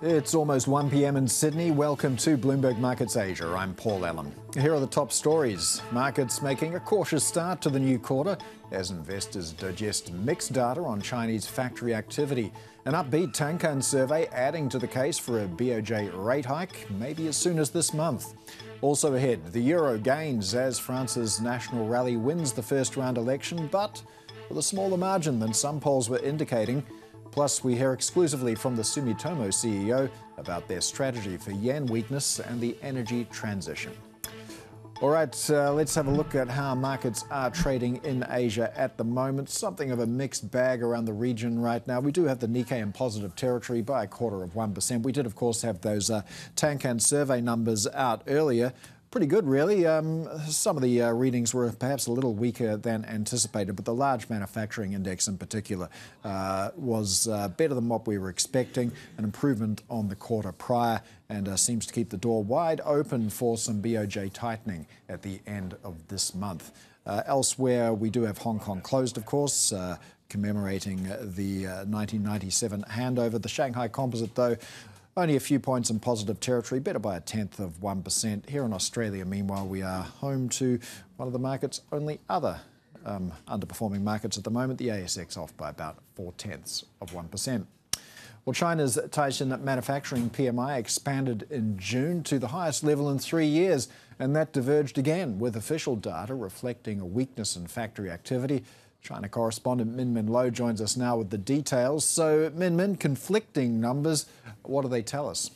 It's almost 1 p.m. in Sydney. Welcome to Bloomberg Markets Asia. I'm Paul Allen. Here are the top stories. Markets making a cautious start to the new quarter as investors digest mixed data on Chinese factory activity. An upbeat Tankan survey adding to the case for a BOJ rate hike, maybe as soon as this month. Also ahead, the euro gains as France's national rally wins the first round election, but with a smaller margin than some polls were indicating. Plus, we hear exclusively from the Sumitomo CEO about their strategy for yen weakness and the energy transition. All right, uh, let's have a look at how markets are trading in Asia at the moment. Something of a mixed bag around the region right now. We do have the Nikkei in positive territory by a quarter of 1%. We did, of course, have those uh, Tankan survey numbers out earlier pretty good, really. Um, some of the uh, readings were perhaps a little weaker than anticipated, but the large manufacturing index in particular uh, was uh, better than what we were expecting, an improvement on the quarter prior, and uh, seems to keep the door wide open for some BOJ tightening at the end of this month. Uh, elsewhere, we do have Hong Kong closed, of course uh, commemorating the uh, 1997 handover. The Shanghai Composite, though, only a few points in positive territory, better by a tenth of 1%. Here in Australia, meanwhile, we are home to one of the market's only other um, underperforming markets at the moment, the ASX off by about four tenths of 1%. Well, China's Caixin manufacturing PMI expanded in June to the highest level in three years, and that diverged again with official data reflecting a weakness in factory activity. China correspondent Minmin Low joins us now with the details. So, Min Min, conflicting numbers. What do they tell us?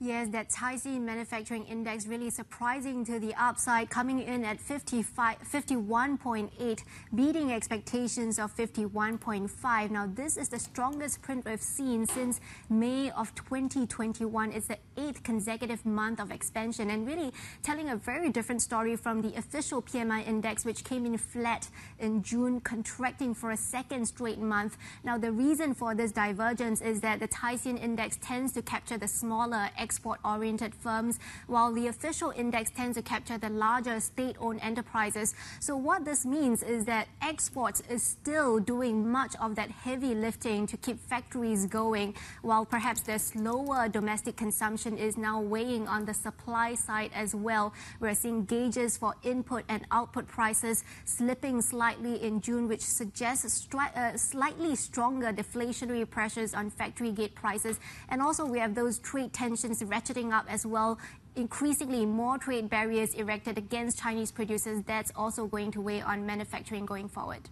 Yes, that Caixin manufacturing index really surprising to the upside, coming in at 51.8, beating expectations of 51.5. Now, this is the strongest print we've seen since May of 2021. It's the eighth consecutive month of expansion and really telling a very different story from the official PMI index, which came in flat in June, contracting for a second straight month. Now, the reason for this divergence is that the Caixin index tends to capture the smaller export-oriented firms, while the official index tends to capture the larger state-owned enterprises. So what this means is that exports is still doing much of that heavy lifting to keep factories going, while perhaps the slower domestic consumption is now weighing on the supply side as well. We're seeing gauges for input and output prices slipping slightly in June, which suggests uh, slightly stronger deflationary pressures on factory gate prices. And also we have those trade tensions ratcheting up as well increasingly more trade barriers erected against Chinese producers. That's also going to weigh on manufacturing going forward.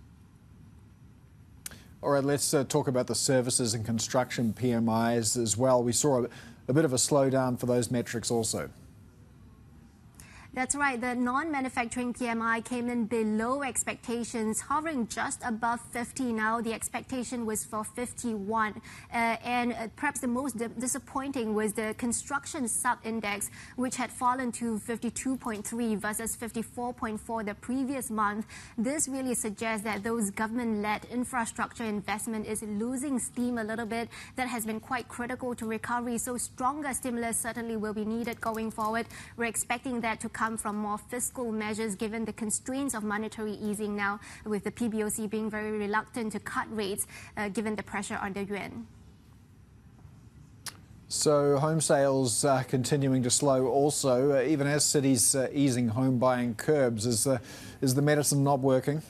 All right, let's uh, talk about the services and construction PMIs as well. We saw a, a bit of a slowdown for those metrics also. That's right. The non-manufacturing PMI came in below expectations, hovering just above 50 now. The expectation was for 51. Uh, and uh, perhaps the most disappointing was the construction sub-index, which had fallen to 52.3 versus 54.4 the previous month. This really suggests that those government-led infrastructure investment is losing steam a little bit. That has been quite critical to recovery. So stronger stimulus certainly will be needed going forward. We're expecting that to come come from more fiscal measures given the constraints of monetary easing now, with the PBOC being very reluctant to cut rates uh, given the pressure on the yuan. So home sales uh, continuing to slow also, uh, even as cities uh, easing home buying curbs. Is, is the medicine not working?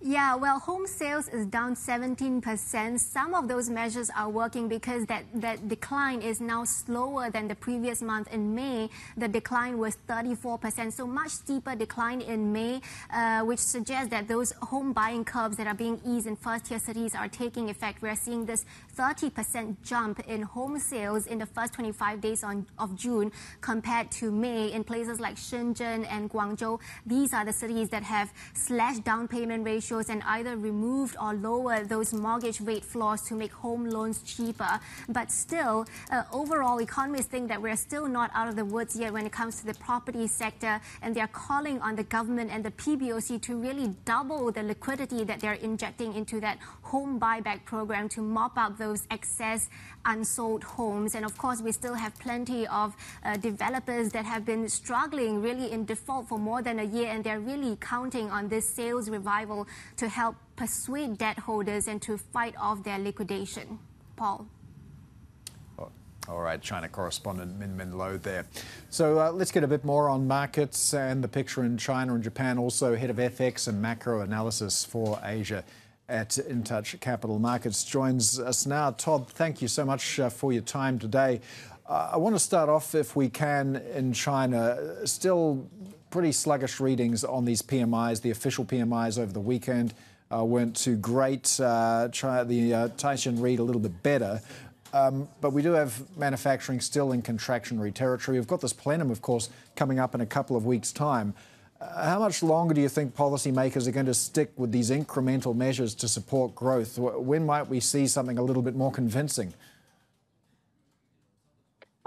Yeah, well, home sales is down 17%. Some of those measures are working because that, that decline is now slower than the previous month. In May, the decline was 34%, so much steeper decline in May, uh, which suggests that those home buying curves that are being eased in first-tier cities are taking effect. We're seeing this 30% jump in home sales in the first 25 days on, of June compared to May in places like Shenzhen and Guangzhou. These are the cities that have slashed down payment ratios and either removed or lowered those mortgage rate floors to make home loans cheaper. But still, uh, overall, economists think that we're still not out of the woods yet when it comes to the property sector, and they're calling on the government and the PBOC to really double the liquidity that they're injecting into that home buyback program to mop up those excess unsold homes. And of course, we still have plenty of uh, developers that have been struggling really in default for more than a year, and they're really counting on this sales revival to help persuade debt holders and to fight off their liquidation. Paul. All right, China correspondent Minmin Low there. So uh, let's get a bit more on markets and the picture in China and Japan. Also, head of FX and macro analysis for Asia at InTouch Capital Markets joins us now. Todd, thank you so much uh, for your time today. Uh, I want to start off, if we can, in China. Still pretty sluggish readings on these PMIs. The official PMIs over the weekend uh, weren't too great. Uh, the uh, read a little bit better. Um, but we do have manufacturing still in contractionary territory. We've got this plenum, of course, coming up in a couple of weeks' time. Uh, how much longer do you think policymakers are going to stick with these incremental measures to support growth? When might we see something a little bit more convincing?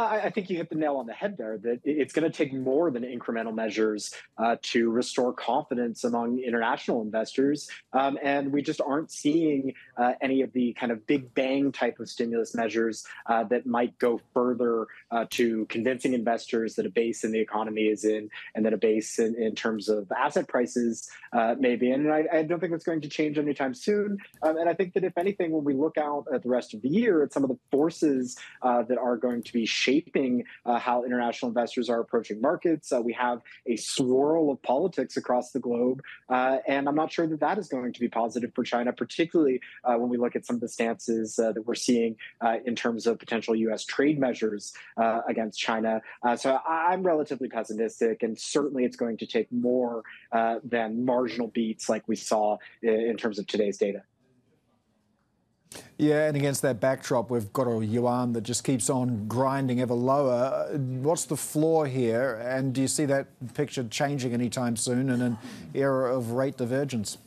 I, think you hit the nail on the head there that it's going to take more than incremental measures uh, to restore confidence among international investors. Um, and we just aren't seeing uh, any of the kind of big bang type of stimulus measures uh, that might go further uh, to convincing investors that a base in the economy is in and that a base in, in terms of asset prices uh, may be in. And I, I, don't think it's going to change anytime soon. Um, and I think that if anything, when we look out at the rest of the year at some of the forces uh, that are going to be shaping shaping uh, how international investors are approaching markets. Uh, we have a swirl of politics across the globe, uh, and I'm not sure that that is going to be positive for China, particularly uh, when we look at some of the stances uh, that we're seeing in terms of potential U.S. trade measures against China. so I'm relatively pessimistic, and certainly it's going to take more than marginal beats like we saw in terms of today's data. Yeah, and against that backdrop, we've got a yuan that just keeps on grinding ever lower. What's the floor here? And do you see that picture changing anytime soon in an era of rate divergence?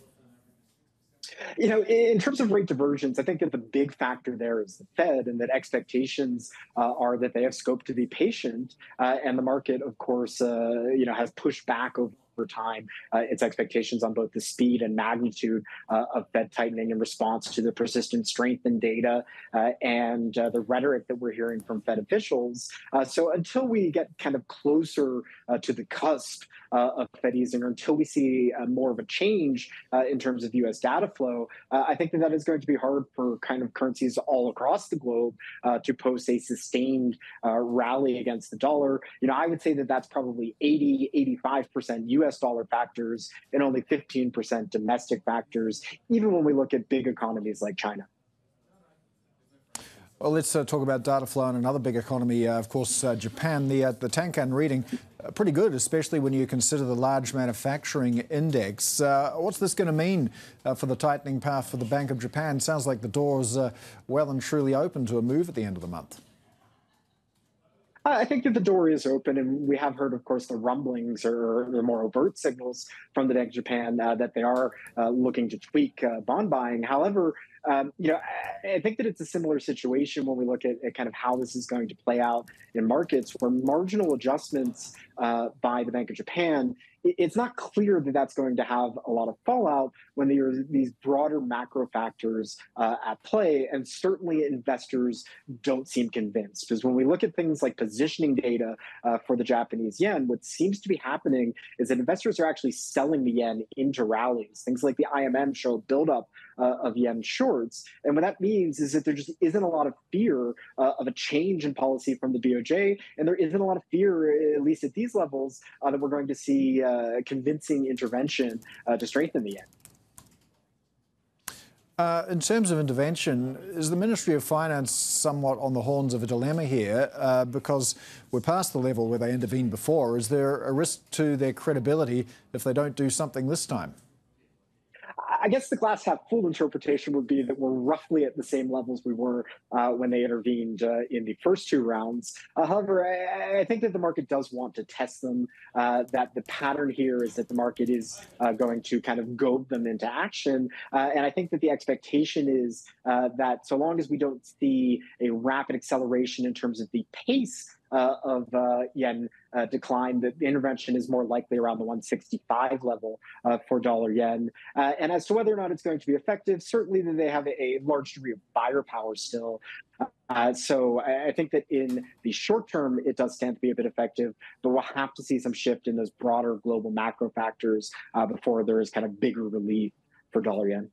You know, in terms of rate divergence, I think that the big factor there is the Fed, and that expectations uh, are that they have scope to be patient, uh, and the market, of course, uh, you know, has pushed back over over time uh, its expectations on both the speed and magnitude uh, of Fed tightening in response to the persistent strength in data uh, and uh, the rhetoric that we're hearing from Fed officials. Uh, so until we get kind of closer uh, to the cusp of Fed easing, or until we see more of a change in terms of U.S. data flow, I think that that is going to be hard for kind of currencies all across the globe to post a sustained rally against the dollar. You know, I would say that that's probably 80, 85 percent U.S. US dollar factors and only 15% domestic factors, even when we look at big economies like China. Well, let's uh, talk about data flow in another big economy. Uh, of course, uh, Japan. The uh, the Tankan reading uh, pretty good, especially when you consider the large manufacturing index. Uh, what's this going to mean for the tightening path for the Bank of Japan? Sounds like the door is well and truly open to a move at the end of the month. I think that the door is open, and we have heard, of course, the rumblings or the more overt signals from the Bank of Japan uh, that they are uh, looking to tweak uh, bond buying. However, um, you know, I think that it's a similar situation when we look at, at, kind of how this is going to play out in markets, where marginal adjustments uh, by the Bank of Japan it's not clear that that's going to have a lot of fallout when there are these broader macro factors uh, at play. And certainly investors don't seem convinced. Because when we look at things like positioning data uh, for the Japanese yen, what seems to be happening is that investors are actually selling the yen into rallies. Things like the IMM show buildup uh, of yen shorts. And what that means is that there just isn't a lot of fear uh, of a change in policy from the BOJ. And there isn't a lot of fear, at least at these levels, uh, that we're going to see uh, convincing intervention uh, to strengthen the yen. Uh, in terms of intervention, is the Ministry of Finance somewhat on the horns of a dilemma here? Uh, because we're past the level where they intervened before. Is there a risk to their credibility if they don't do something this time? I guess the glass half full interpretation would be that we're roughly at the same levels we were uh, when they intervened uh, in the first two rounds. Uh, however, I, I, think that the market does want to test them. Uh, that the pattern here is that the market is uh, going to kind of goad them into action, uh, and I think that the expectation is that so long as we don't see a rapid acceleration in terms of the pace uh, of uh, yen uh, decline, the intervention is more likely around the 165 level uh, for dollar yen. Uh, and as to whether or not it's going to be effective, certainly they have a, large degree of buyer power still. Uh, so I, I think that in the short term, it does stand to be a bit effective, but we'll have to see some shift in those broader global macro factors before there is kind of bigger relief for dollar yen.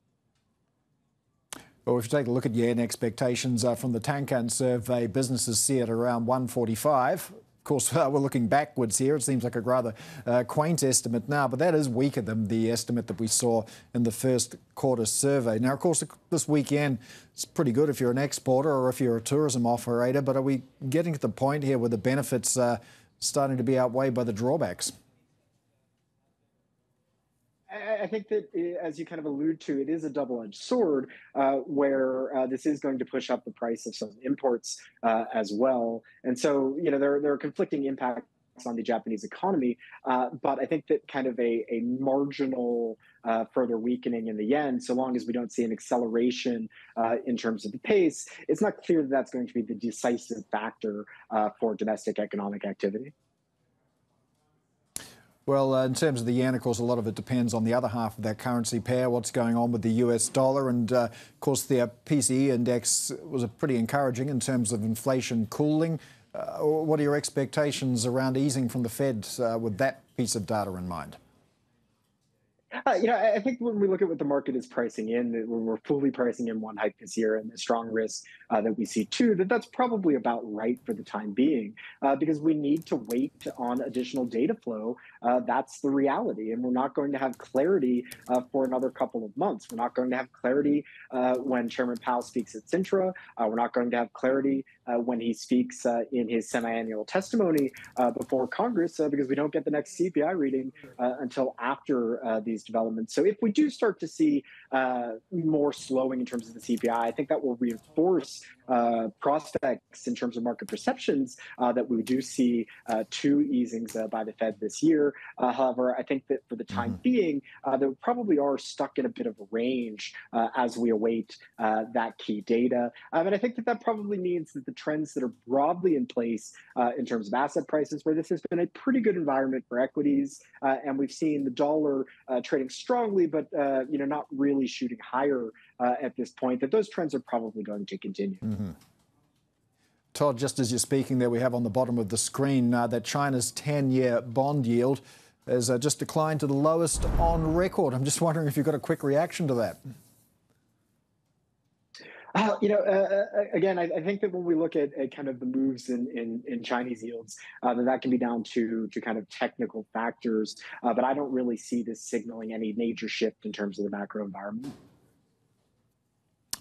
Well, if you take a look at yen expectations uh, from the Tankan survey, businesses see it around 145. Of course, uh, we're looking backwards here. It seems like a rather uh, quaint estimate now, but that is weaker than the estimate that we saw in the first quarter survey. Now, of course, this weekend is pretty good if you're an exporter or if you're a tourism operator, but are we getting to the point here where the benefits are starting to be outweighed by the drawbacks? I think that, eh, as you kind of allude to, it is a double-edged sword, uh, where uh, this is going to push up the price of some imports uh, as well. And so, you know, there there are conflicting impacts on the Japanese economy, uh, but I think that kind of a a marginal uh, further weakening in the yen, so long as we don't see an acceleration uh, in terms of the pace, it's not clear that that's going to be the decisive factor for domestic economic activity. Well, uh, in terms of the yen, of course, a lot of it depends on the other half of that currency pair, what's going on with the US dollar. And, uh, of course, the uh, PCE index was pretty encouraging in terms of inflation cooling. Uh, what are your expectations around easing from the Fed uh, with that piece of data in mind? Uh, you know, I think when we look at what the market is pricing in, when we're fully pricing in one hike this year and the strong risk uh, that we see too, that that's probably about right for the time being, uh, because we need to wait on additional data flow. Uh, that's the reality, and we're not going to have clarity uh, for another couple of months. We're not going to have clarity uh, when Chairman Powell speaks at Sintra. we're not going to have clarity when he speaks in his semi-annual testimony before Congress, because we don't get the next CPI reading until after these developments. So if we do start to see uh, more slowing in terms of the CPI, I think that will reinforce uh, prospects in terms of market perceptions uh, that we do see uh, two easings uh, by the Fed this year. Uh, however, I think that for the time mm-hmm. being, they probably are stuck in a bit of a range as we await that key data. Um, and I think that that probably means that the trends that are broadly in place in terms of asset prices, where this has been a pretty good environment for equities, and we've seen the dollar trading strongly, but you know not really shooting higher uh, at this point, that those trends are probably going to continue. Mm-hmm. Todd, just as you're speaking there, we have on the bottom of the screen uh, that China's 10 year bond yield has uh, just declined to the lowest on record. I'm just wondering if you've got a quick reaction to that. Uh, you know, uh, uh again, I, I, think that when we look at, at, kind of the moves in, in, in Chinese yields, uh, that that can be down to to kind of technical factors. Uh, but I don't really see this signaling any major shift in terms of the macro environment.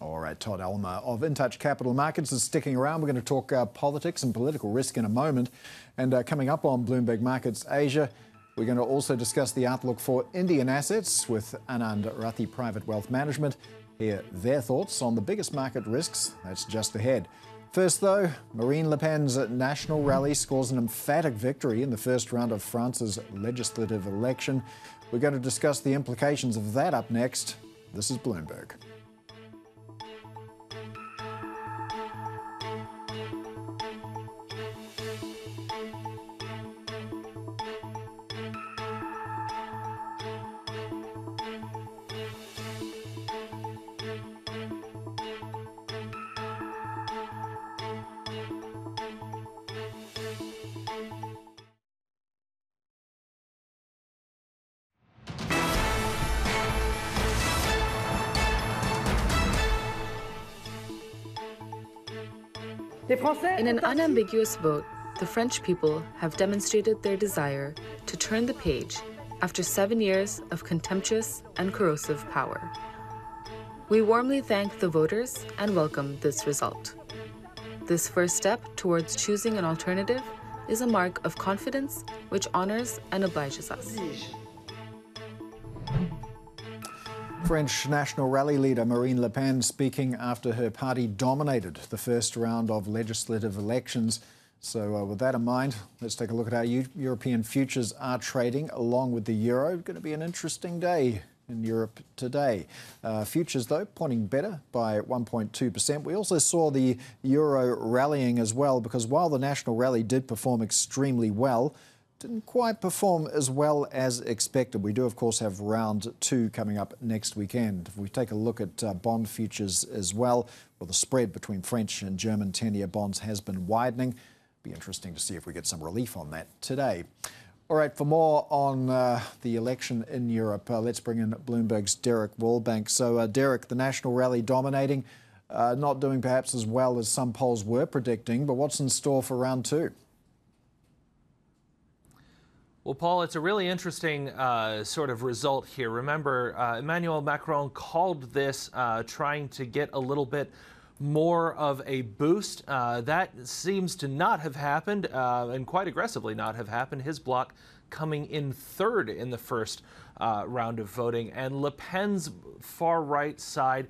All right, Todd Elmer of InTouch Capital Markets is sticking around. We're going to talk uh, politics and political risk in a moment. And uh, coming up on Bloomberg Markets Asia, we're going to also discuss the outlook for Indian assets with Anand Rathi Private Wealth Management. Hear their thoughts on the biggest market risks. That's just ahead. First, though, Marine Le Pen's national rally scores an emphatic victory in the first round of France's legislative election. We're going to discuss the implications of that up next. This is Bloomberg. In an unambiguous vote, the French people have demonstrated their desire to turn the page after seven years of contemptuous and corrosive power. We warmly thank the voters and welcome this result. This first step towards choosing an alternative is a mark of confidence which honors and obliges us. French National Rally leader Marine Le Pen speaking after her party dominated the first round of legislative elections. So, uh, with that in mind, let's take a look at how European futures are trading along with the euro. Going to be an interesting day in Europe today. Uh, futures, though, pointing better by 1.2%. We also saw the euro rallying as well because while the national rally did perform extremely well, didn't quite perform as well as expected. We do, of course, have round two coming up next weekend. If we take a look at uh, bond futures as well, well, the spread between French and German 10 year bonds has been widening. Be interesting to see if we get some relief on that today. All right, for more on uh, the election in Europe, uh, let's bring in Bloomberg's Derek Wallbank. So, uh, Derek, the national rally dominating, uh, not doing perhaps as well as some polls were predicting, but what's in store for round two? Well, Paul, it's a really interesting uh, sort of result here. Remember, uh, Emmanuel Macron called this uh, trying to get a little bit more of a boost. Uh, that seems to not have happened, uh, and quite aggressively not have happened. His bloc coming in third in the first uh, round of voting, and Le Pen's far right side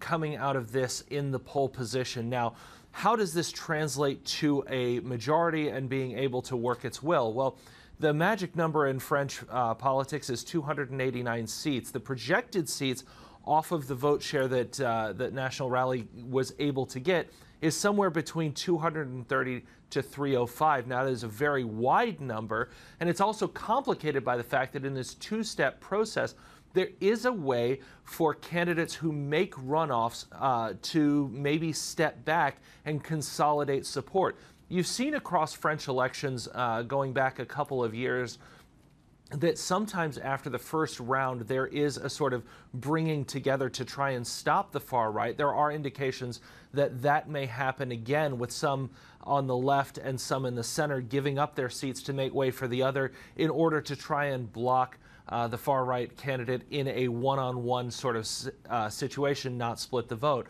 coming out of this in the pole position. Now, how does this translate to a majority and being able to work its will? Well, the magic number in French uh, politics is 289 seats. The projected seats off of the vote share that uh, that National Rally was able to get is somewhere between 230 to 305. Now, that is a very wide number, and it's also complicated by the fact that in this two step process, there is a way for candidates who make runoffs uh, to maybe step back and consolidate support. You've seen across French elections uh, going back a couple of years that sometimes after the first round there is a sort of bringing together to try and stop the far right. There are indications that that may happen again with some on the left and some in the center giving up their seats to make way for the other in order to try and block uh, the far right candidate in a one on one sort of uh, situation, not split the vote.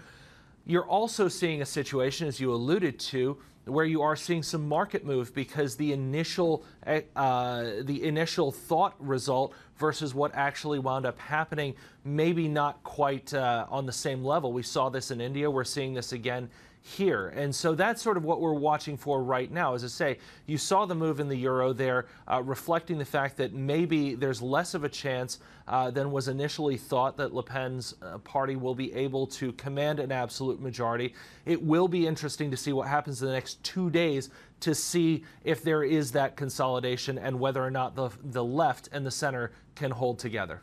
You're also seeing a situation, as you alluded to, where you are seeing some market move because the initial eh, uh, the initial thought result versus what actually wound up happening maybe not quite uh, on the same level. We saw this in India. We're seeing this again here. And so that's sort of what we're watching for right now. As I say, you saw the move in the euro there, uh, reflecting the fact that maybe there's less of a chance uh, than was initially thought that Le Pen's uh, party will be able to command an absolute majority. It will be interesting to see what happens in the next two days to see if there is that consolidation and whether or not the, the left and the center can hold together.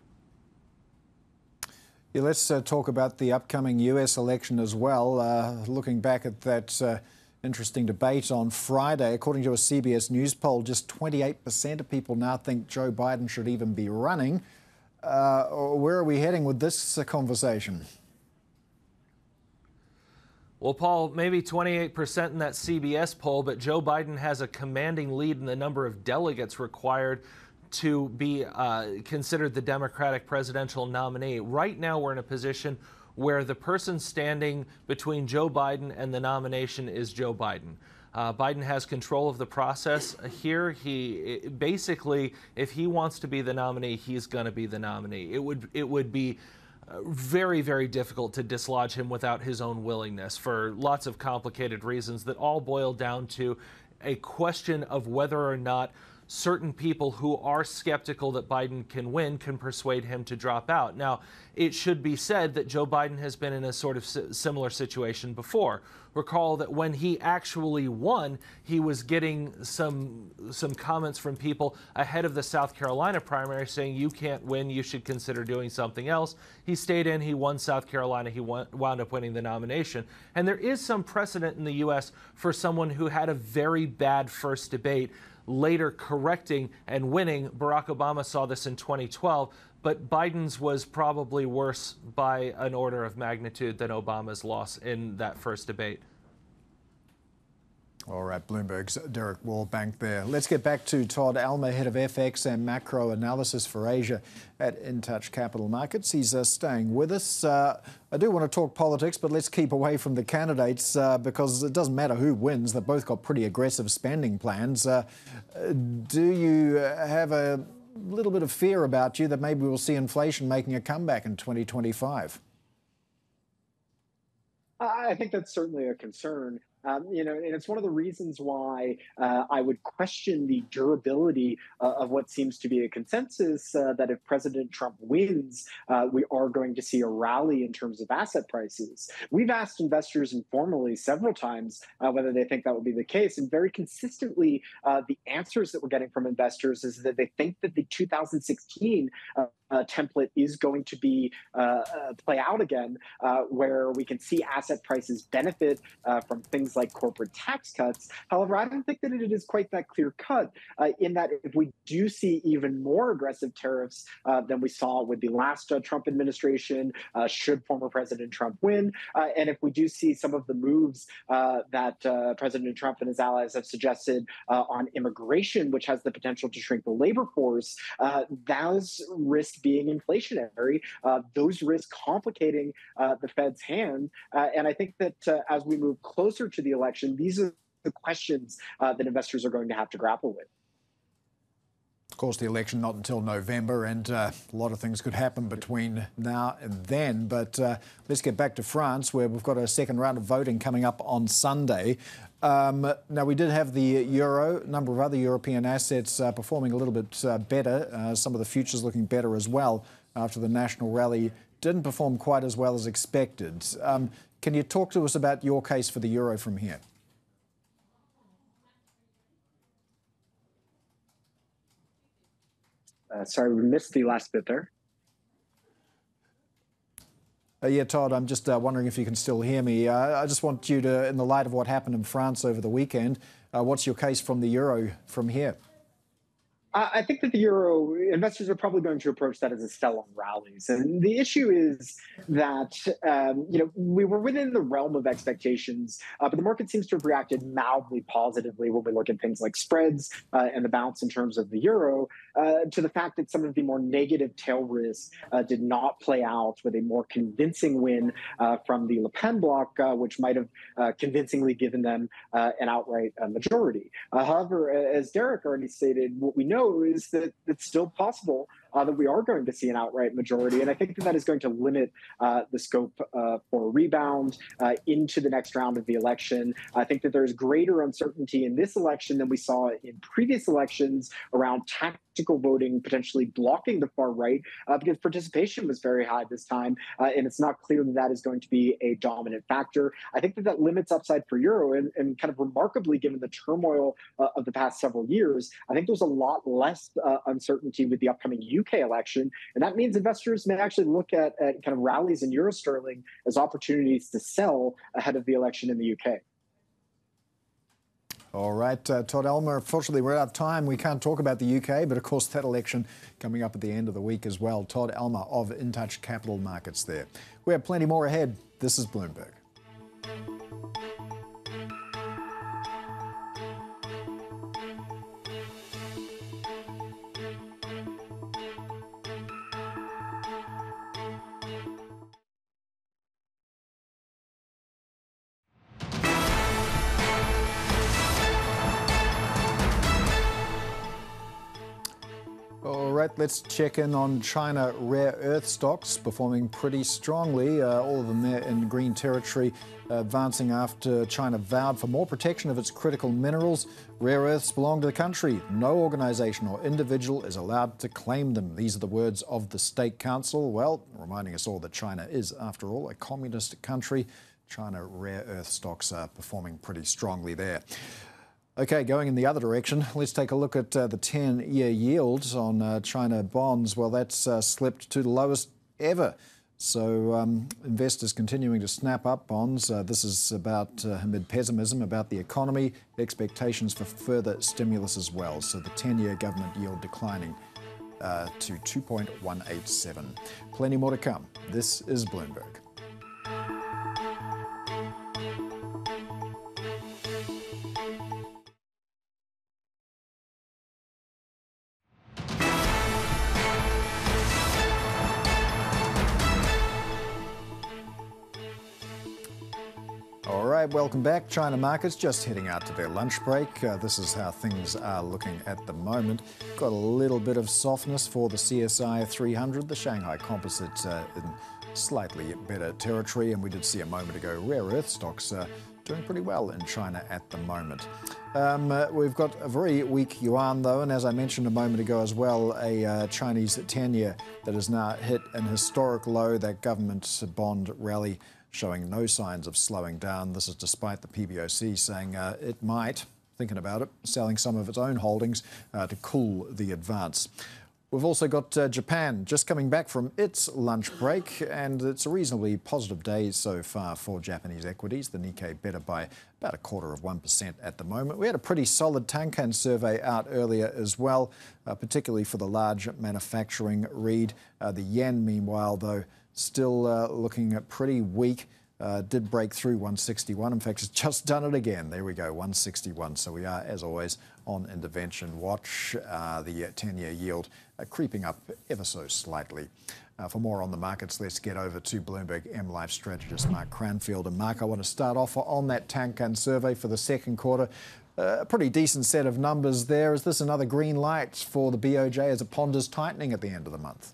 Yeah, let's uh, talk about the upcoming US election as well. Uh, looking back at that uh, interesting debate on Friday, according to a CBS News poll, just 28% of people now think Joe Biden should even be running. Uh, where are we heading with this uh, conversation? Well, Paul, maybe 28% in that CBS poll, but Joe Biden has a commanding lead in the number of delegates required to be uh, considered the Democratic presidential nominee. Right now, we're in a position where the person standing between Joe Biden and the nomination is Joe Biden. Uh, Biden has control of the process here. He basically, if he wants to be the nominee, he's going to be the nominee. It would it would be uh, very very difficult to dislodge him without his own willingness for lots of complicated reasons that all boil down to a question of whether or not certain people who are skeptical that Biden can win can persuade him to drop out. Now, it should be said that Joe Biden has been in a sort of similar situation before. Recall that when he actually won, he was getting some some comments from people ahead of the South Carolina primary saying you can't win, you should consider doing something else. He stayed in, he won South Carolina, he wound up winning the nomination. And there is some precedent in the US for someone who had a very bad first debate later correcting and winning. Barack Obama saw this in 2012, but Biden's was probably worse by an order of magnitude than Obama's loss in that first debate. All right, Bloomberg's Derek Wallbank there. Let's get back to Todd Elmer, head of FX and macro analysis for Asia at InTouch Capital Markets. He's uh, staying with us. Uh, I do want to talk politics, but let's keep away from the candidates uh, because it doesn't matter who wins. They've both got pretty aggressive spending plans. Uh, do you have a little bit of fear about you that maybe we'll see inflation making a comeback in 2025. I think that's certainly a concern. Um, you know, and it's one of the reasons why uh, I would question the durability uh, of what seems to be a consensus uh, that if President Trump wins, uh, we are going to see a rally in terms of asset prices. We've asked investors informally several times uh, whether they think that will be the case, and very consistently, uh, the answers that we're getting from investors is that they think that the 2016 uh, template is going to be uh, uh, play out again, uh, where we can see asset prices benefit uh, from things like corporate tax cuts. However, I don't think that it is quite that clear cut. Uh, in that, if we do see even more aggressive tariffs uh, than we saw with the last Trump administration, should former President Trump win, and if we do see some of the moves that President Trump and his allies have suggested on immigration, which has the potential to shrink the labor force, those risks being inflationary, uh, those risks complicating uh, the Fed's hand. Uh, and I think that uh, as we move closer to the election, these are the questions uh, that investors are going to have to grapple with. Of course, the election not until November, and uh, a lot of things could happen between now and then. But uh, let's get back to France, where we've got a second round of voting coming up on Sunday. Um, now, we did have the euro, a number of other European assets uh, performing a little bit uh, better, uh, some of the futures looking better as well after the national rally didn't perform quite as well as expected. Um, can you talk to us about your case for the euro from here? Uh, sorry, we missed the last bit there. Uh, yeah, Todd, I'm just uh, wondering if you can still hear me. Uh, I just want you to, in the light of what happened in France over the weekend, uh, what's your case from the euro from here? I think that the euro investors are probably going to approach that as a sell on rallies, and the issue is that um, you know we were within the realm of expectations, uh, but the market seems to have reacted mildly positively when we look at things like spreads uh, and the bounce in terms of the euro uh, to the fact that some of the more negative tail risks uh, did not play out with a more convincing win uh, from the Le Pen bloc, uh, which might have convincingly given them an outright majority. however, as Derek already stated, what we know know is that it's still possible uh, that we are going to see an outright majority. And I think that that is going to limit uh, the scope uh, for rebound uh, into the next round of the election. I think that there's greater uncertainty in this election than we saw in previous elections around tactical voting potentially blocking the far right uh, because participation was very high this time. Uh, and it's not clear that that is going to be a dominant factor. I think that that limits upside for Euro and, and kind of remarkably given the turmoil of the past several years, I think there's a lot less uncertainty with the upcoming UK election. And that means investors may actually look at, at kind of rallies in euro sterling as opportunities to sell ahead of the election in the UK. All right, uh, Todd Elmer. Unfortunately, we're out of time. We can't talk about the UK, but of course, that election coming up at the end of the week as well. Todd Elmer of InTouch Capital Markets there. We have plenty more ahead. This is Bloomberg. Let's check in on China rare earth stocks performing pretty strongly. Uh, all of them there in green territory, advancing after China vowed for more protection of its critical minerals. Rare earths belong to the country. No organization or individual is allowed to claim them. These are the words of the State Council. Well, reminding us all that China is, after all, a communist country. China rare earth stocks are performing pretty strongly there. Okay, going in the other direction, let's take a look at uh, the 10 year yields on uh, China bonds. Well, that's uh, slipped to the lowest ever. So, um, investors continuing to snap up bonds. Uh, this is about uh, amid pessimism about the economy, expectations for further stimulus as well. So, the 10 year government yield declining uh, to 2.187. Plenty more to come. This is Bloomberg. Right, welcome back. China markets just heading out to their lunch break. Uh, this is how things are looking at the moment. Got a little bit of softness for the CSI 300, the Shanghai Composite uh, in slightly better territory, and we did see a moment ago rare earth stocks uh, doing pretty well in China at the moment. Um, uh, we've got a very weak yuan, though, and as I mentioned a moment ago as well, a uh, Chinese 10 year that has now hit an historic low. That government bond rally showing no signs of slowing down. This is despite the PBOC saying uh, it might, thinking about it, selling some of its own holdings uh, to cool the advance. We've also got uh, Japan just coming back from its lunch break, and it's a reasonably positive day so far for Japanese equities. The Nikkei better by about a quarter of 1% at the moment. We had a pretty solid Tankan survey out earlier as well, uh, particularly for the large manufacturing read. Uh, the yen, meanwhile, though, still uh, looking pretty weak. Uh, did break through 161. In fact, it's just done it again. There we go, 161. So we are, as always, on intervention watch. Uh, the 10 year yield uh, creeping up ever so slightly. Uh, for more on the markets, let's get over to Bloomberg MLIV strategist Mark Cranfield. And Mark, I want to start off on that Tankan survey for the second quarter. Uh, a pretty decent set of numbers there. Is this another green light for the BOJ as it ponders tightening at the end of the month?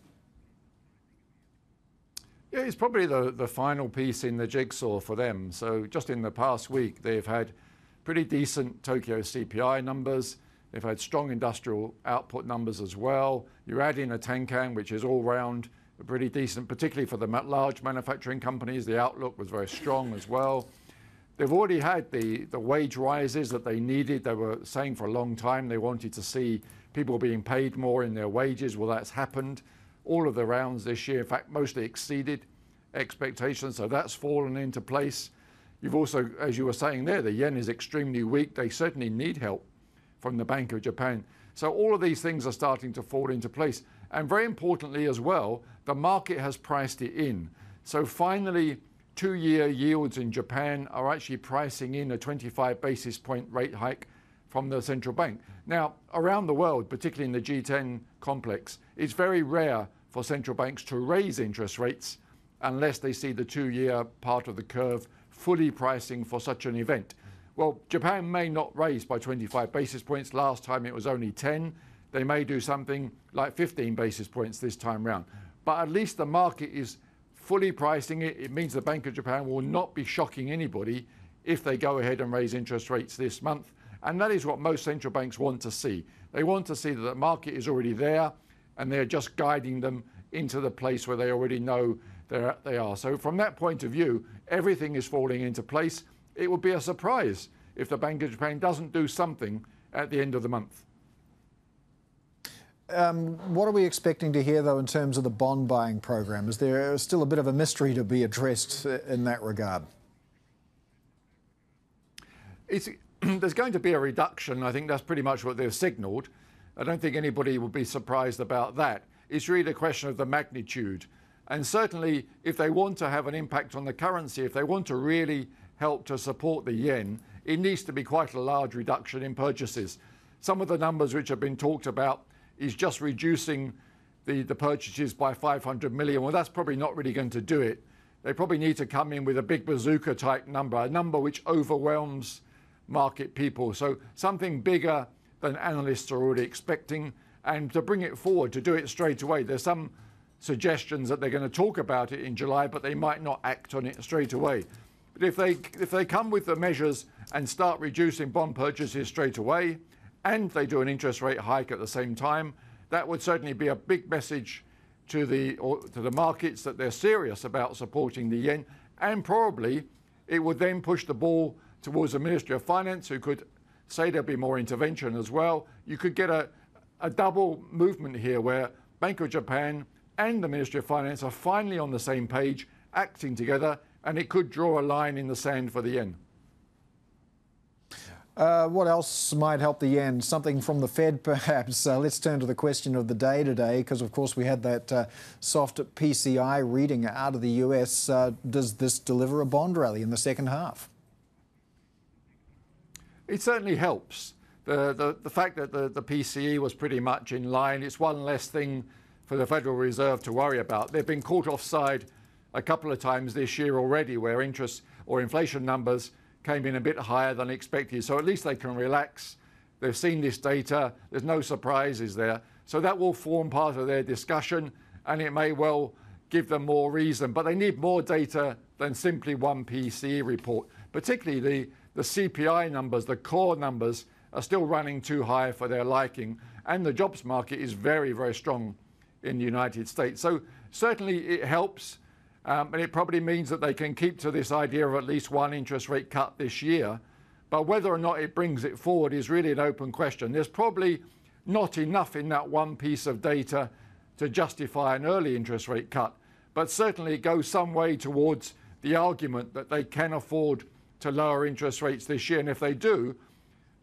Yeah, it's probably the, the final piece in the jigsaw for them. So just in the past week, they've had pretty decent Tokyo CPI numbers. They've had strong industrial output numbers as well. You add in a Tankan, which is all round pretty decent, particularly for the large manufacturing companies. The outlook was very strong as well. They've already had the, the wage rises that they needed. They were saying for a long time they wanted to see people being paid more in their wages. Well, that's happened all of the rounds this year, in fact, mostly exceeded expectations. So that's fallen into place. You've also, as you were saying there, the yen is extremely weak. They certainly need help from the Bank of Japan. So all of these things are starting to fall into place. And very importantly as well, the market has priced it in. So finally, two year yields in Japan are actually pricing in a 25 basis point rate hike from the central bank. Now, around the world, particularly in the G10 complex, it's very rare for central banks to raise interest rates unless they see the two year part of the curve fully pricing for such an event. Well, Japan may not raise by 25 basis points. Last time it was only 10. They may do something like 15 basis points this time round. But at least the market is fully pricing it. It means the Bank of Japan will not be shocking anybody if they go ahead and raise interest rates this month. And that is what most central banks want to see. They want to see that the market is already there and they're just guiding them into the place where they already know they are. So, from that point of view, everything is falling into place. It would be a surprise if the Bank of Japan doesn't do something at the end of the month. Um, what are we expecting to hear, though, in terms of the bond buying program? Is there still a bit of a mystery to be addressed in that regard? It's there's going to be a reduction. I think that's pretty much what they've signalled. I don't think anybody will be surprised about that. It's really a question of the magnitude. And certainly, if they want to have an impact on the currency, if they want to really help to support the yen, it needs to be quite a large reduction in purchases. Some of the numbers which have been talked about is just reducing the, the purchases by 500 million. Well, that's probably not really going to do it. They probably need to come in with a big bazooka type number, a number which overwhelms market people. So something bigger than analysts are already expecting. And to bring it forward, to do it straight away, there's some suggestions that they're going to talk about it in July, but they might not act on it straight away. But if they if they come with the measures and start reducing bond purchases straight away, and they do an interest rate hike at the same time, that would certainly be a big message to the to the markets that they're serious about supporting the yen, and probably it would then push the ball towards the Ministry of Finance, who could say there'll be more intervention as well. You could get a, a double movement here where Bank of Japan and the Ministry of Finance are finally on the same page, acting together, and it could draw a line in the sand for the yen. Uh, what else might help the yen? Something from the Fed, perhaps. Uh, let's turn to the question of the day today, because of course we had that uh, soft PCE reading out of the US. Uh, does this deliver a bond rally in the second half? It certainly helps. The, the, the fact that the, the PCE was pretty much in line, it's one less thing for the Federal Reserve to worry about. They've been caught offside a couple of times this year already where interest or inflation numbers came in a bit higher than expected. So at least they can relax. They've seen this data. There's no surprises there. So that will form part of their discussion and it may well give them more reason. But they need more data than simply one PCE report. Particularly the, the CPI numbers, the core numbers, are still running too high for their liking. And the jobs market is very, very strong in the United States. So certainly it helps. Um, and it probably means that they can keep to this idea of at least one interest rate cut this year. But whether or not it brings it forward is really an open question. There's probably not enough in that one piece of data to justify an early interest rate cut, but certainly it goes some way towards the argument that they can afford to lower interest rates this year. And if they do,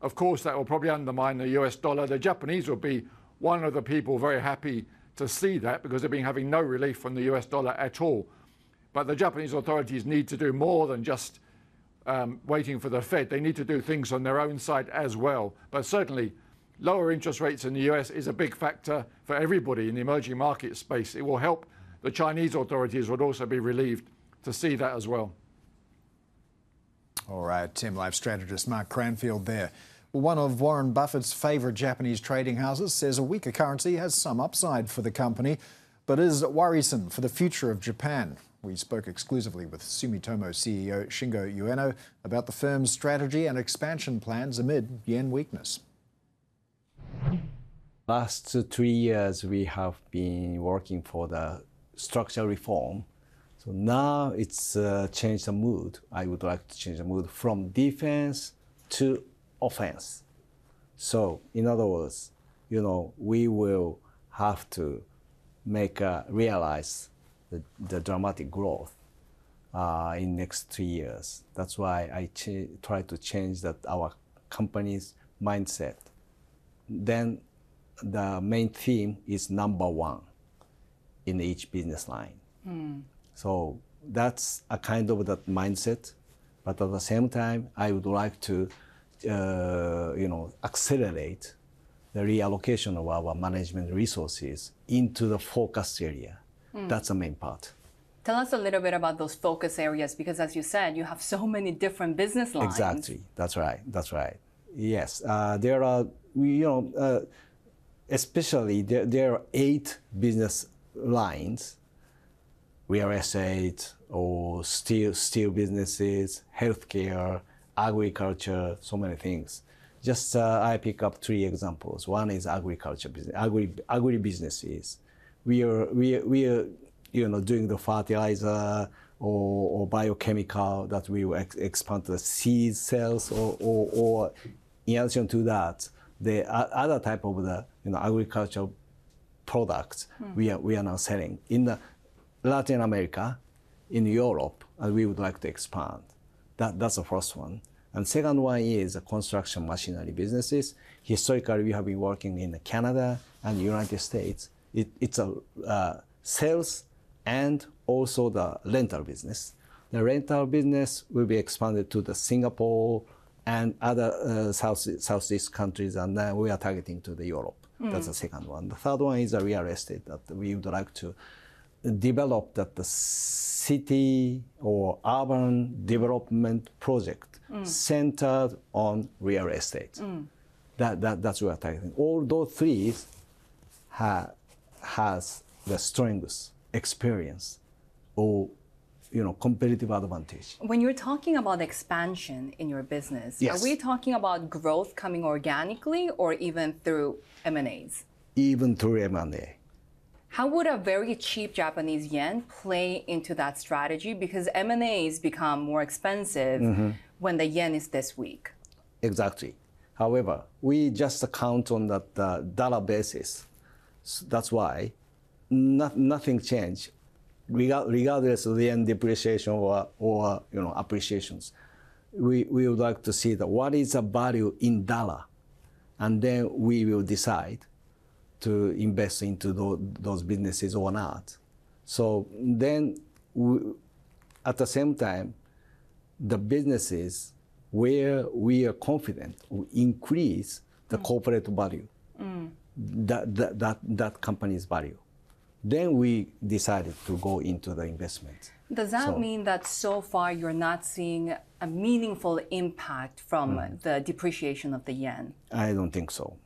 of course, that will probably undermine the US dollar. The Japanese will be one of the people very happy to see that because they've been having no relief from the US dollar at all. But the Japanese authorities need to do more than just um, waiting for the Fed. They need to do things on their own side as well. But certainly, lower interest rates in the US is a big factor for everybody in the emerging market space. It will help the Chinese authorities would also be relieved to see that as well. All right, MLIV strategist Mark Cranfield there. One of Warren Buffett's favourite Japanese trading houses says a weaker currency has some upside for the company, but is worrisome for the future of Japan. We spoke exclusively with Sumitomo CEO Shingo Ueno about the firm's strategy and expansion plans amid yen weakness. Last three years, we have been working for the structural reform. So now it's uh, changed the mood. I would like to change the mood from defense to offense. So, in other words, you know, we will have to make uh, realize the, the dramatic growth uh, in next three years. That's why I try to change that our company's mindset. Then the main theme is number one in each business line. Mm. So that's a kind of that mindset. But at the same time, I would like to, uh, you know, accelerate the reallocation of our management resources into the focus area. Mm. That's the main part. Tell us a little bit about those focus areas because, as you said, you have so many different business lines. Exactly. That's right. That's right. Yes, uh, there are. You know, uh, especially there, there are eight business lines: real estate or steel steel businesses, healthcare, agriculture, so many things. Just uh, I pick up three examples. One is agriculture business, agri agri businesses we are we are, we are you know doing the fertilizer or, or biochemical that we will ex expand to the seed cells or, or, or in addition to that the other type of the you know agricultural products mm. we are we are now selling in the Latin America, in Europe, and we would like to expand. That that's the first one. And second one is the construction machinery businesses. Historically, we have been working in Canada and the United States it, it's a uh, sales and also the rental business. The rental business will be expanded to the Singapore and other uh, South, Southeast countries, and then we are targeting to the Europe. Mm. That's the second one. The third one is the real estate that we would like to develop that the city or urban development project mm. centered on real estate. Mm. That, that, that's what we're targeting. All those three have has the strengths, experience, or you know, competitive advantage. When you're talking about expansion in your business, yes. are we talking about growth coming organically or even through M&As? Even through M&A. How would a very cheap Japanese yen play into that strategy? Because M&As become more expensive mm-hmm. when the yen is this weak. Exactly. However, we just count on that uh, dollar basis that's why not, nothing changed, regardless of the yen depreciation or, or you know appreciations. We, we would like to see that what is the value in dollar, and then we will decide to invest into those, those businesses or not. So then, we, at the same time, the businesses where we are confident will increase the mm. corporate value. Mm that, that, that, that company's value. Then we decided to go into the investment. Does that So- mean that so far you're not seeing a meaningful impact from Hmm. the depreciation of the yen? I don't think so.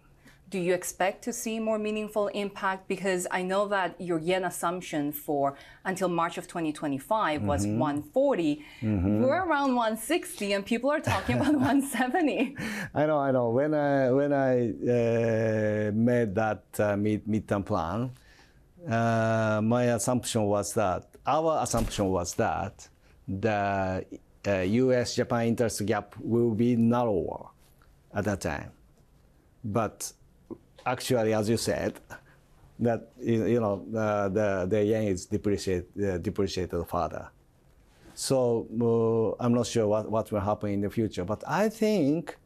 Do you expect to see more meaningful impact? Because I know that your yen assumption for until March of 2025 was Mm-hmm. 140. We're around 160, and people are talking about 170. I know, I know. When I when I uh, made that uh, mid midterm plan, uh, my assumption was that our assumption was that the uh, U.S. Japan interest gap will be narrower at that time, but actually, as you said, that you know uh, the the yen is depreciate, uh, depreciated further. So uh, I'm not sure what, what will happen in the future, but I think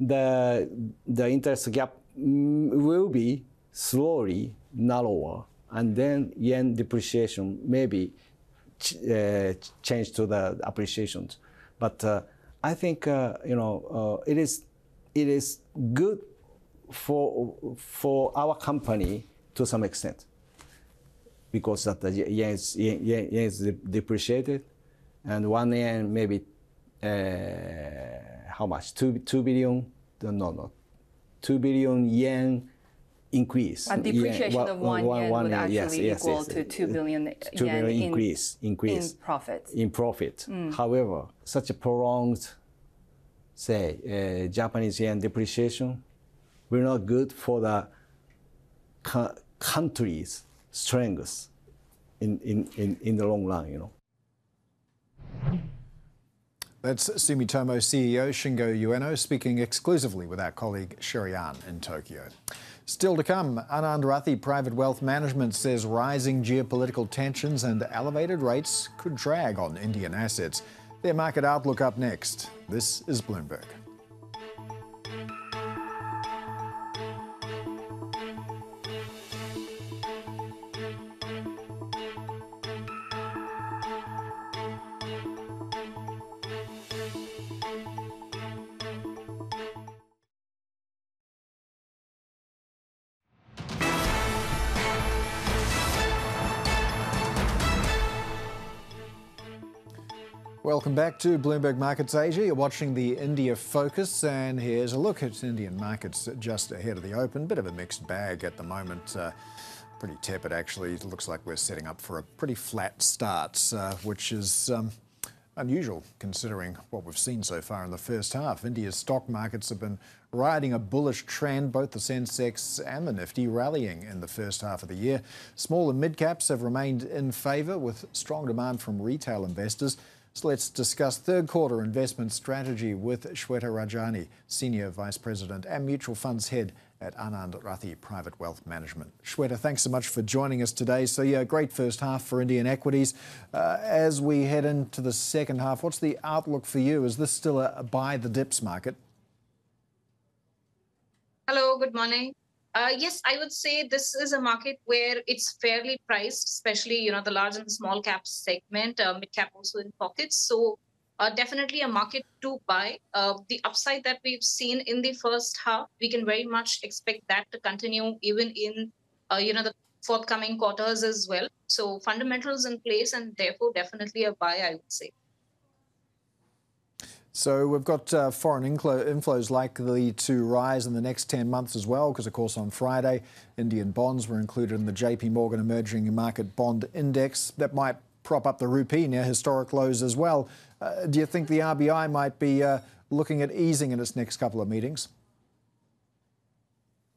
the the interest gap mm, will be slowly narrower, and then yen depreciation maybe ch- uh, change to the appreciations. But uh, I think uh, you know it is it is good for for our company to some extent because that the yen is, yen, yen yen is depreciated, and one yen maybe uh, how much two two billion no no two billion yen increase. A depreciation Yen- of one, yen would actually yes, yes, equal yes. to two billion yen billion in, increase increase in profits. in profit. However, such a prolonged, say, uh, Japanese yen depreciation, will not good for the co- country's strengths in, in, in, in the long run, you know. That's Sumitomo CEO Shingo Ueno speaking exclusively with our colleague Shery Ahn in Tokyo. Still to come, Anand Rathi Private Wealth Management says rising geopolitical tensions and elevated rates could drag on Indian assets. Their market outlook up next. This is Bloomberg. Back to Bloomberg Markets Asia. You're watching the India Focus, and here's a look at Indian markets just ahead of the open. Bit of a mixed bag at the moment. Uh, pretty tepid, actually. It looks like we're setting up for a pretty flat start, uh, which is um, unusual considering what we've seen so far in the first half. India's stock markets have been riding a bullish trend, both the Sensex and the Nifty rallying in the first half of the year. Small and mid caps have remained in favour with strong demand from retail investors. So let's discuss third quarter investment strategy with Shweta Rajani, Senior Vice President and Mutual Funds Head at Anand Rathi Private Wealth Management. Shweta, thanks so much for joining us today. So, yeah, great first half for Indian equities. Uh, as we head into the second half, what's the outlook for you? Is this still a, buy the dips market? Hello, good morning. Uh, yes, I would say this is a market where it's fairly priced, especially you know the large and small cap segment, uh, mid cap also in pockets. So uh, definitely a market to buy. Uh, the upside that we've seen in the first half, we can very much expect that to continue even in uh, you know the forthcoming quarters as well. So fundamentals in place, and therefore definitely a buy, I would say. So we've got uh, foreign inflow, inflows likely to rise in the next 10 months as well, because of course on Friday, Indian bonds were included in the JP Morgan Emerging Market Bond Index. That might prop up the rupee near historic lows as well. Uh, do you think the RBI might be uh, looking at easing in its next couple of meetings?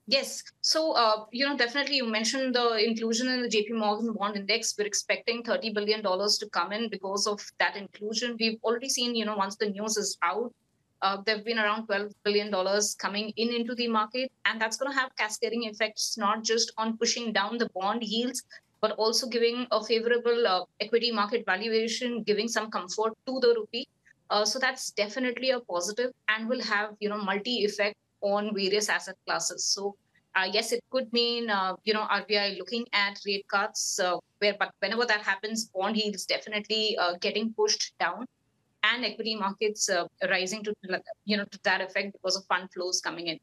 Yes. So, uh, you know, definitely you mentioned the inclusion in the JP Morgan bond index. We're expecting $30 billion to come in because of that inclusion. We've already seen, you know, once the news is out, uh, there have been around $12 billion coming in into the market. And that's going to have cascading effects, not just on pushing down the bond yields, but also giving a favorable uh, equity market valuation, giving some comfort to the rupee. Uh, so that's definitely a positive and will have, you know, multi-effect on various asset classes. So uh, yes, it could mean uh, you know RBI looking at rate cuts, uh, where but whenever that happens, bond yields definitely uh, getting pushed down, and equity markets uh, rising to you know to that effect because of fund flows coming in.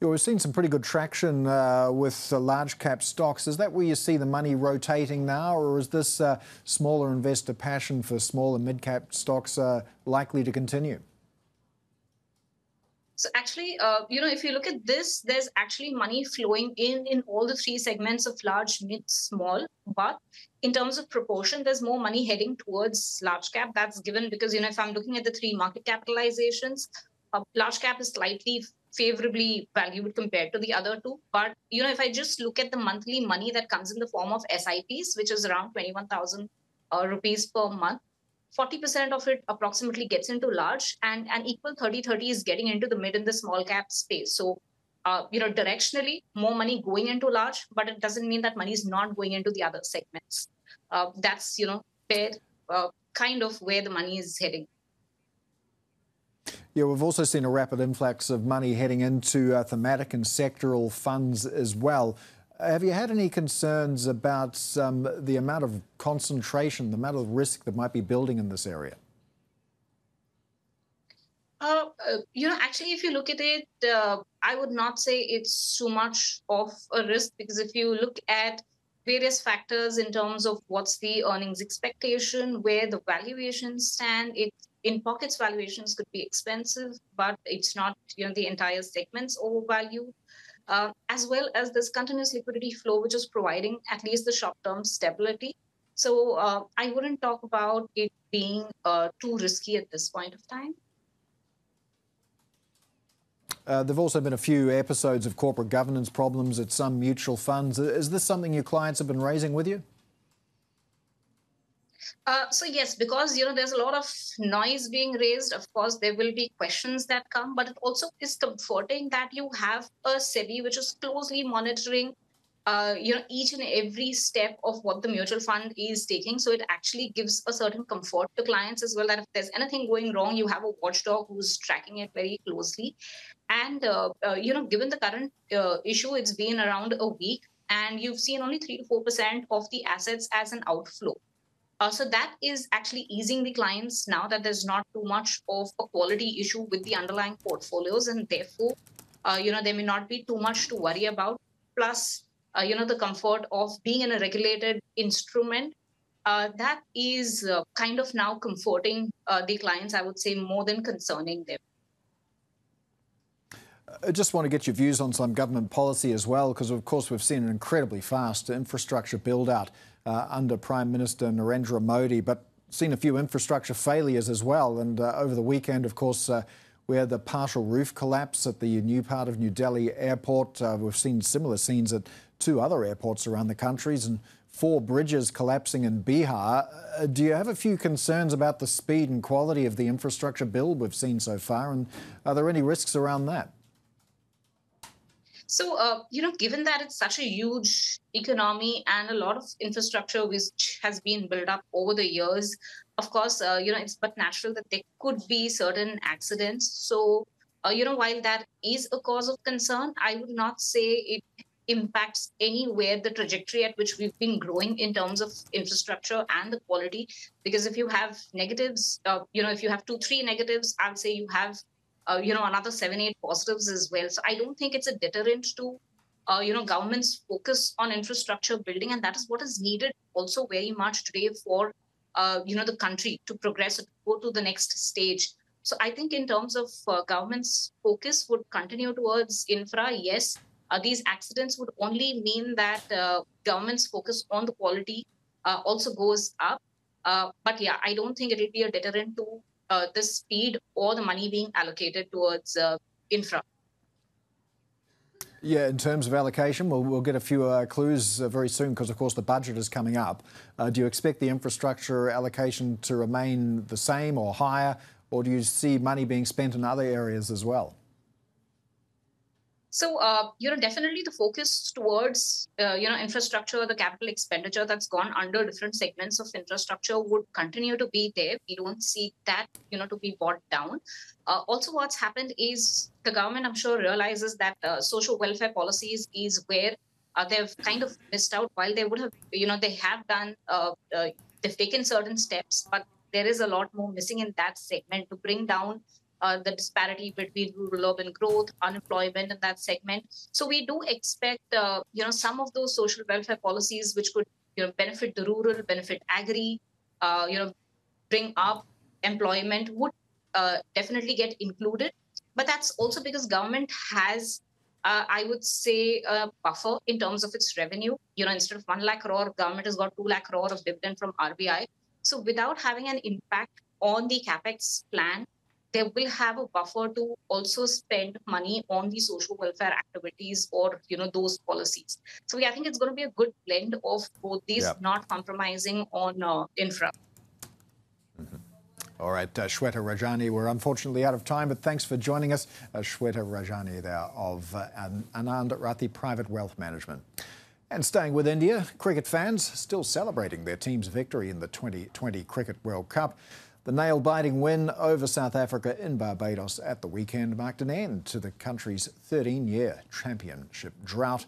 Yeah, we've seen some pretty good traction uh, with large cap stocks. Is that where you see the money rotating now, or is this smaller investor passion for small and mid cap stocks likely to continue? So actually, uh, you know, if you look at this, there's actually money flowing in in all the three segments of large, mid, small. But in terms of proportion, there's more money heading towards large cap. That's given because you know if I'm looking at the three market capitalizations, uh, large cap is slightly favorably valued compared to the other two. But you know, if I just look at the monthly money that comes in the form of SIPs, which is around 21,000 uh, rupees per month, 40% of it approximately gets into large and an equal 30-30 is getting into the mid and the small cap space. So uh, you know, directionally, more money going into large, but it doesn't mean that money is not going into the other segments. Uh, that's, you know, where, uh, kind of where the money is heading. Yeah, we've also seen a rapid influx of money heading into uh, thematic and sectoral funds as well. Have you had any concerns about um, the amount of concentration, the amount of risk that might be building in this area? Uh, uh, you know, actually, if you look at it, uh, I would not say it's too much of a risk because if you look at various factors in terms of what's the earnings expectation, where the valuations stand, it in pockets valuations could be expensive, but it's not you know the entire segments overvalued. Uh, as well as this continuous liquidity flow, which is providing at least the short-term stability. So uh, I wouldn't talk about it being uh, too risky at this point of time. Uh, there have also been a few episodes of corporate governance problems at some mutual funds. Is this something your clients have been raising with you? Uh, so yes, because you know there's a lot of noise being raised. Of course, there will be questions that come, but it also is comforting that you have a SEBI which is closely monitoring, uh, you know, each and every step of what the mutual fund is taking. So it actually gives a certain comfort to clients as well that if there's anything going wrong, you have a watchdog who's tracking it very closely. And uh, uh you know, given the current uh, issue, it's been around a week, and you've seen only three to four percent of the assets as an outflow. Uh, so that is actually easing the clients now that there's not too much of a quality issue with the underlying portfolios, and therefore, uh, you know, there may not be too much to worry about. Plus, uh, you know, the comfort of being in a regulated instrument, uh, that is uh, kind of now comforting uh, the clients, I would say, more than concerning them. I just want to get your views on some government policy as well, because of course we've seen an incredibly fast infrastructure build out uh, under Prime Minister Narendra Modi, but seen a few infrastructure failures as well. And uh, over the weekend, of course, uh, we had the partial roof collapse at the new part of New Delhi airport. Uh, we've seen similar scenes at two other airports around the countries and four bridges collapsing in Bihar. Uh, do you have a few concerns about the speed and quality of the infrastructure build we've seen so far? And are there any risks around that? So, uh, you know, given that it's such a huge economy and a lot of infrastructure which has been built up over the years, of course, uh, you know, it's but natural that there could be certain accidents. So, uh, you know, while that is a cause of concern, I would not say it impacts anywhere the trajectory at which we've been growing in terms of infrastructure and the quality. Because if you have negatives, uh, you know, if you have two, three negatives, I'll say you have uh, you know, another seven, eight positives as well. So I don't think it's a deterrent to, uh, you know, government's focus on infrastructure building, and that is what is needed also very much today for, uh, you know, the country to progress to go to the next stage. So I think in terms of uh, government's focus would continue towards infra. Yes, uh, these accidents would only mean that uh, government's focus on the quality also goes up. but yeah, I don't think it will be a deterrent to uh, the speed or the money being allocated towards uh, infra. Yeah, in terms of allocation, we'll, we'll get a few uh, clues uh, very soon because, of course, the budget is coming up. Uh, do you expect the infrastructure allocation to remain the same or higher, or do you see money being spent in other areas as well? So, uh, you know, definitely the focus towards, uh, you know, infrastructure, the capital expenditure that's gone under different segments of infrastructure would continue to be there. We don't see that, you know, to be brought down. Uh, also, what's happened is the government, I'm sure, realizes that uh, social welfare policies is where uh, they've kind of missed out. While they would have, you know, they have done, uh, they've taken certain steps, but there is a lot more missing in that segment to bring down uh, the disparity between rural urban growth, unemployment in that segment. So we do expect, uh, you know, some of those social welfare policies which could, you know, benefit the rural, benefit agri, uh, you know, bring up employment would uh, definitely get included. But that's also because government has, uh, I would say, a buffer in terms of its revenue. You know, instead of one lakh crore, government has got two lakh crore of dividend from RBI. So without having an impact on the capex plan, they will have a buffer to also spend money on the social welfare activities or you know those policies. So yeah, I think it's going to be a good blend of both these, not compromising on uh, infra. Mm-hmm. All right, uh, Shweta Rajani, we're unfortunately out of time, but thanks for joining us. Uh, Shweta Rajani there of uh, Anand Rathi Private Wealth Management. And staying with India, cricket fans still celebrating their team's victory in the 2020 Cricket World Cup. The nail biting win over South Africa in Barbados at the weekend marked an end to the country's 13 year championship drought.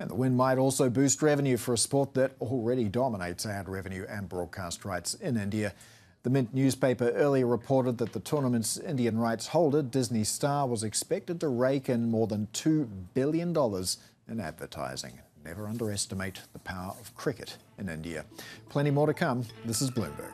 And the win might also boost revenue for a sport that already dominates ad revenue and broadcast rights in India. The Mint newspaper earlier reported that the tournament's Indian rights holder, Disney Star, was expected to rake in more than $2 billion in advertising. Never underestimate the power of cricket in India. Plenty more to come. This is Bloomberg.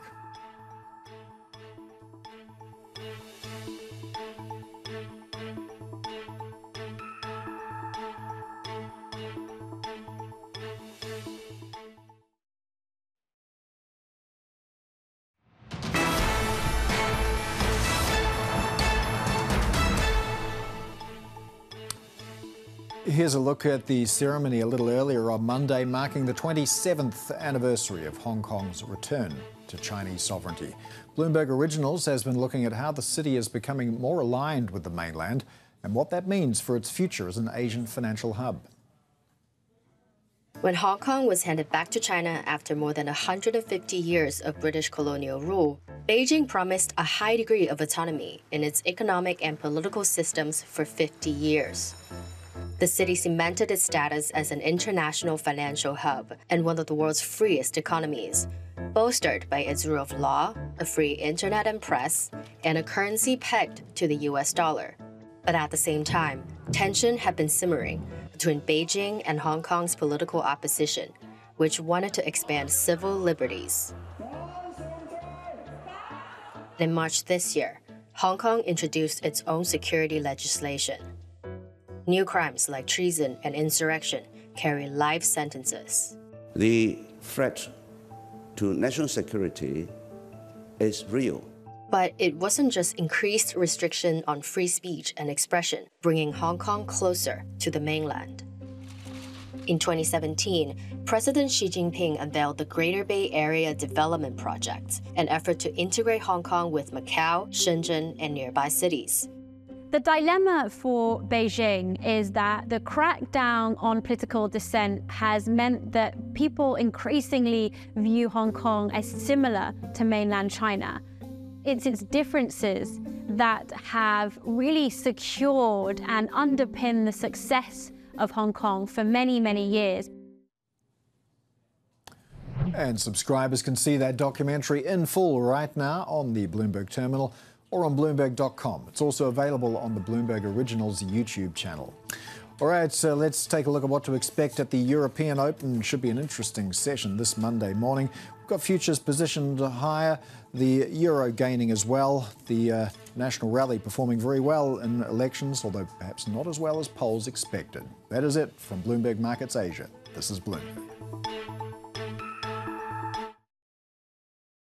Here's a look at the ceremony a little earlier on Monday, marking the 27th anniversary of Hong Kong's return to Chinese sovereignty. Bloomberg Originals has been looking at how the city is becoming more aligned with the mainland and what that means for its future as an Asian financial hub. When Hong Kong was handed back to China after more than 150 years of British colonial rule, Beijing promised a high degree of autonomy in its economic and political systems for 50 years. The city cemented its status as an international financial hub and one of the world's freest economies, bolstered by its rule of law, a free internet and press, and a currency pegged to the US dollar. But at the same time, tension had been simmering between Beijing and Hong Kong's political opposition, which wanted to expand civil liberties. In March this year, Hong Kong introduced its own security legislation. New crimes like treason and insurrection carry life sentences. The threat to national security is real. But it wasn't just increased restriction on free speech and expression bringing Hong Kong closer to the mainland. In 2017, President Xi Jinping unveiled the Greater Bay Area Development Project, an effort to integrate Hong Kong with Macau, Shenzhen, and nearby cities. The dilemma for Beijing is that the crackdown on political dissent has meant that people increasingly view Hong Kong as similar to mainland China. It's its differences that have really secured and underpinned the success of Hong Kong for many, many years. And subscribers can see that documentary in full right now on the Bloomberg Terminal or on Bloomberg.com. It's also available on the Bloomberg Originals YouTube channel. All right, so let's take a look at what to expect at the European Open. Should be an interesting session this Monday morning. We've got futures positioned higher, the euro gaining as well, the uh, national rally performing very well in elections, although perhaps not as well as polls expected. That is it from Bloomberg Markets Asia. This is Bloomberg.